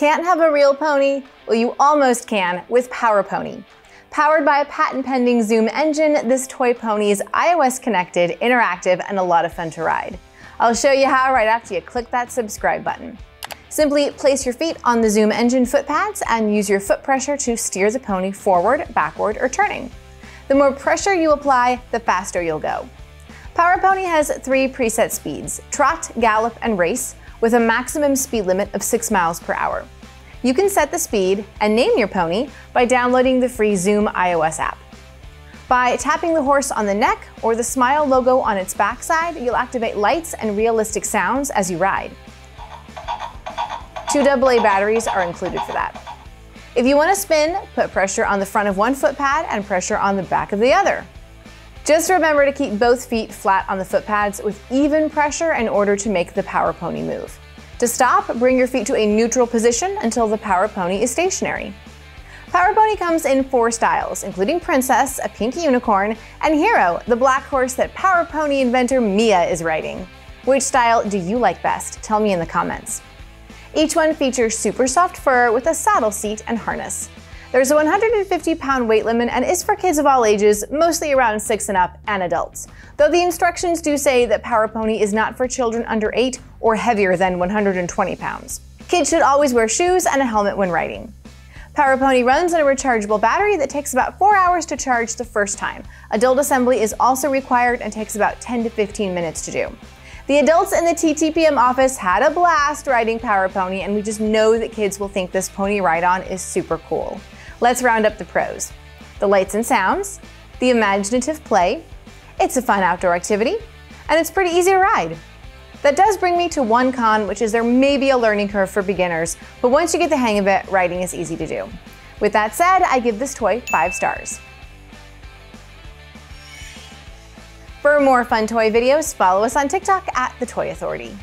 Can't have a real pony? Well, you almost can with Power Pony. Powered by a patent pending Zume engine, this toy pony is iOS connected, interactive, and a lot of fun to ride. I'll show you how right after you click that subscribe button. Simply place your feet on the Zume engine foot pads and use your foot pressure to steer the pony forward, backward, or turning. The more pressure you apply, the faster you'll go. Power Pony has three preset speeds, trot, gallop, and race, with a maximum speed limit of 6 miles per hour. You can set the speed and name your pony by downloading the free Zume iOS app. By tapping the horse on the neck or the Smile logo on its backside, you'll activate lights and realistic sounds as you ride. Two AA batteries are included for that. If you want to spin, put pressure on the front of one foot pad and pressure on the back of the other. Just remember to keep both feet flat on the foot pads with even pressure in order to make the Power Pony move. To stop, bring your feet to a neutral position until the Power Pony is stationary. Power Pony comes in four styles, including Princess, a pink unicorn, and Hero, the black horse that Power Pony inventor Mia is riding. Which style do you like best? Tell me in the comments. Each one features super soft fur with a saddle seat and harness. There's a 150 pound weight limit and is for kids of all ages, mostly around 6 and up, and adults. Though the instructions do say that Power Pony is not for children under 8 or heavier than 120 pounds. Kids should always wear shoes and a helmet when riding. Power Pony runs on a rechargeable battery that takes about 4 hours to charge the first time. Adult assembly is also required and takes about 10 to 15 minutes to do. The adults in the TTPM office had a blast riding Power Pony, and we just know that kids will think this pony ride on is super cool. Let's round up the pros the lights and sounds, the imaginative play, it's a fun outdoor activity, and it's pretty easy to ride. That does bring me to one con, which is there may be a learning curve for beginners, but once you get the hang of it, riding is easy to do. With that said, I give this toy 5 stars. For more fun toy videos, follow us on TikTok at The Toy Authority.